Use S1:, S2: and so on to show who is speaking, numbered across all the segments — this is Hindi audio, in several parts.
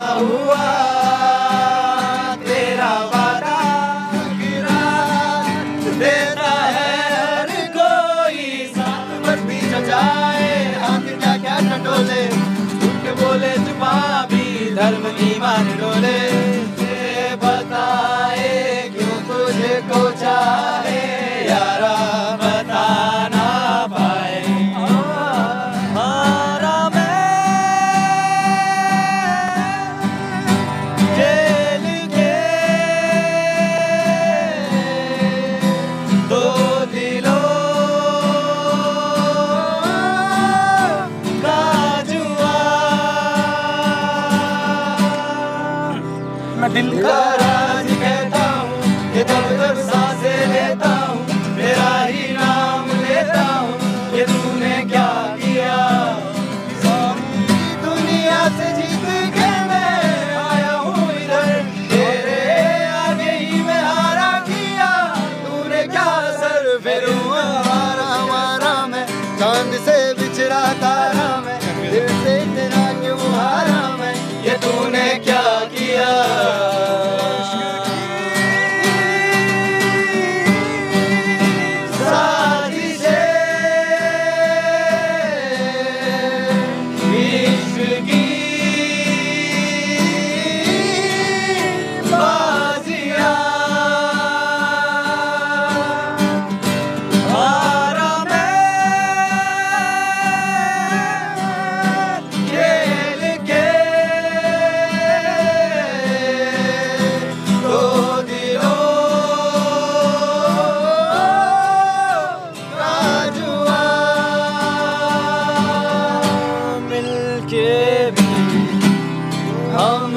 S1: हुआ तेरा वादा गिरा। देता है सजाए हाथ क्या क्या टटोले बोले, छुपा भी धर्म की मान डोले। Sarah, Nicketown, Nicketown, Nicketown, Nicketown, Nicketown, Nicketown, Nicketown, come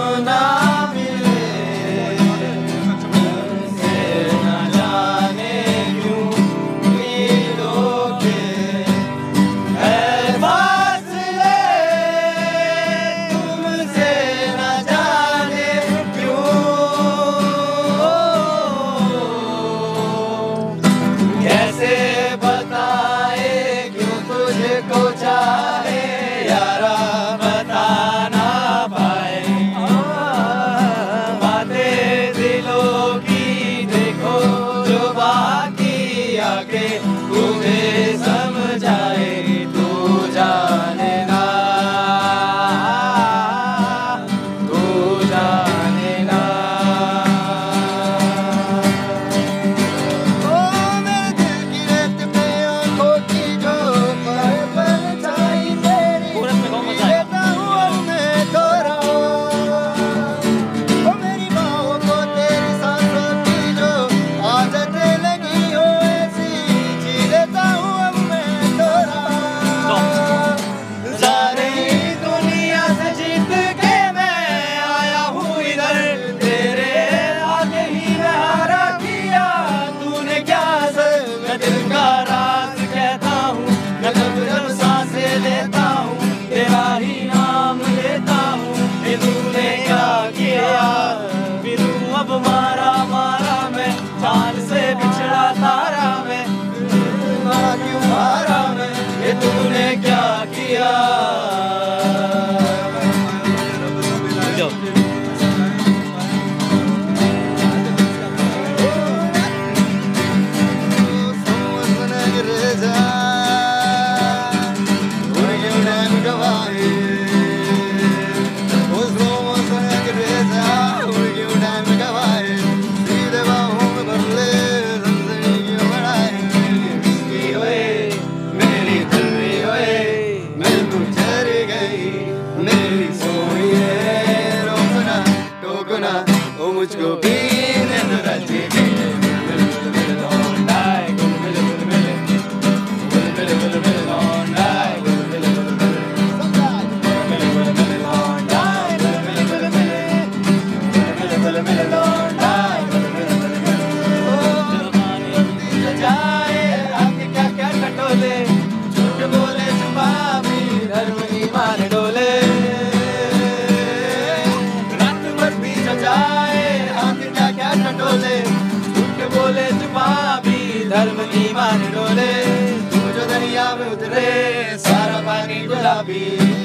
S1: believe.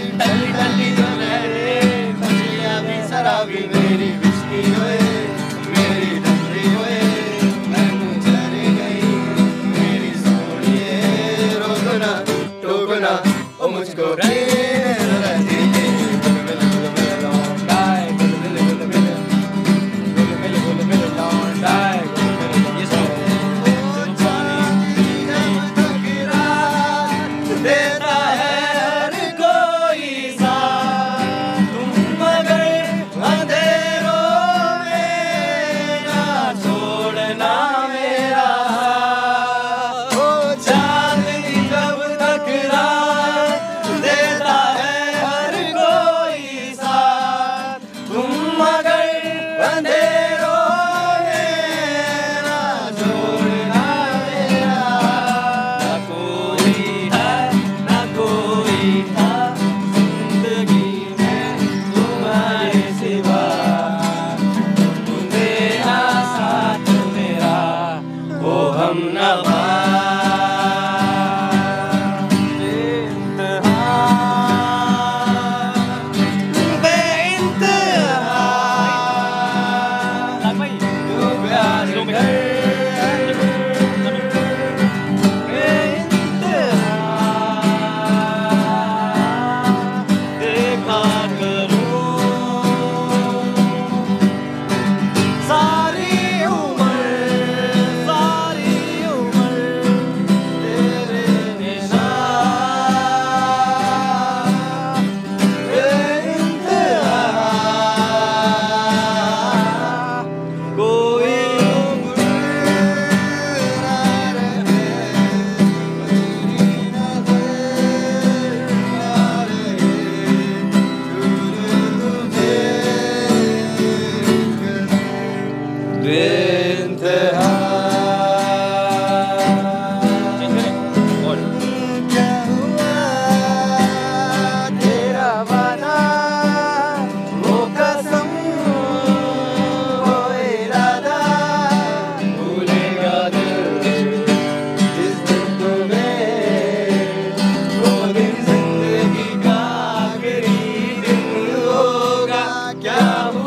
S1: कोई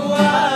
S1: हुआ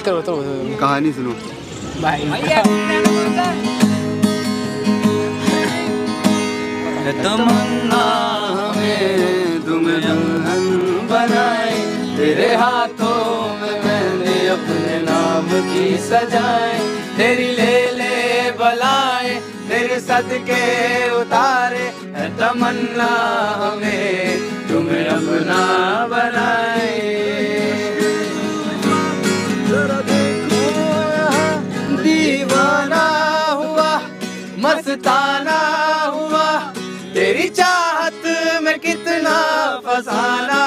S2: करते
S3: रहो
S2: कहानी सुनो।
S3: भाई
S1: तमन्ना हमें तुम दुल्हन बनाए तेरे हाथों में मैंने अपने नाम की सजाए तेरी ले ले बलाए तेरे सदके उतारे। तमन्ना हमें तुम्हें अपना बनाए। मस्ताना हुआ। तेरी चाहत में कितना फसाना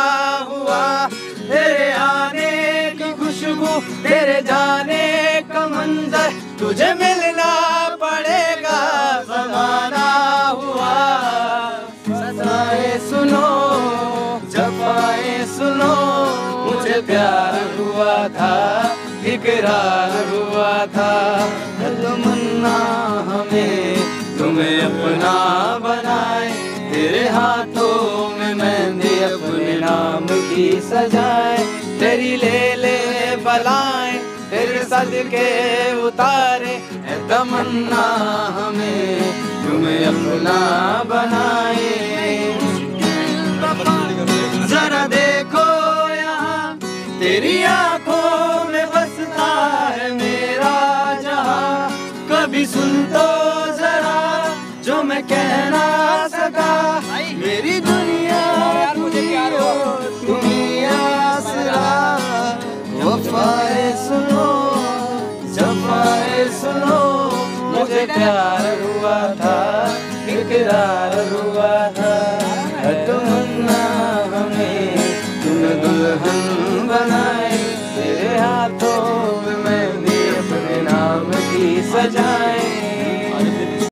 S1: हुआ। तेरे आने की खुशबू, तेरे जाने का मंजर, तुझे मिलना पड़ेगा, जमाना हुआ। सजाए सुनो जफाए सुनो, मुझे प्यार हुआ था, इकरार अपना बनाए, तेरे हाथों में मेहंदी अपने नाम की सजाए, तेरी ले ले बलाए, तेरे सदके उतारे तमन्ना हमें तुम्हें अपना बनाए। जफाए सुनो जफाए सुनो,
S3: मुझे प्यार
S1: हुआ था, इकरार हुआ था। तुम हमें, तुम दुल्हन